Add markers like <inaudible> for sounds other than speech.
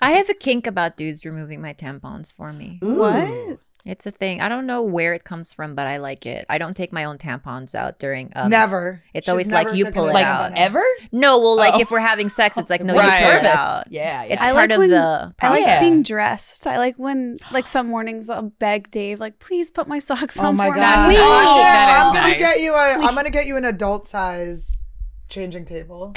I have a kink about dudes removing my tampons for me. What? It's a thing. I don't know where it comes from, but I like it. I don't take my own tampons out during. Um, never. It's She's always like you pull it Like out. ever? No, well, like Oh. if we're having sex, it's like no, you pull it out. Yeah, yeah. It's I part like of when- the. I like being dressed. I like when, like, some mornings I'll beg Dave, like, please put my socks oh on Oh my for god! me. Sweet. my god! I'm gonna get you a. I'm gonna get you an adult size changing table. <laughs> <laughs>